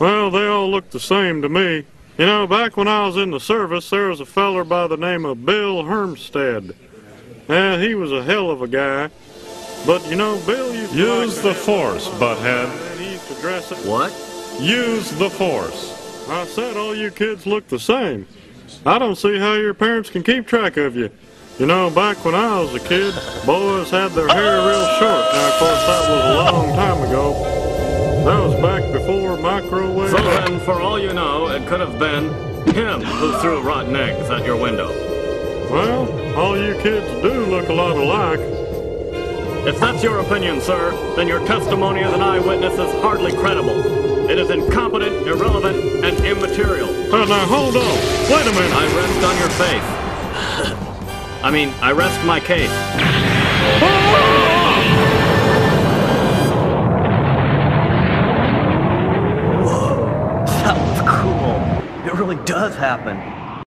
look the same to me. You know, back when I was in the service, there was a feller by the name of Bill Hermstead. And he was a hell of a guy. But you know, Bill used Use the force, butthead. And he used to dress it. What? Use the force. I said all you kids look the same. I don't see how your parents can keep track of you. You know, back when I was a kid, boys had their hair real short. Now, of course, that was a long time ago. That was back before microwave. So then, for all you know, it could have been him who threw rotten eggs at your window. Well, all you kids do look a lot alike. If that's your opinion, sir, then your testimony as an eyewitness is hardly credible. It is incompetent, irrelevant, and immaterial. Uh, now, hold on. Wait a minute. I rest on your faith. I mean, I rest my case. That cool. It really does happen.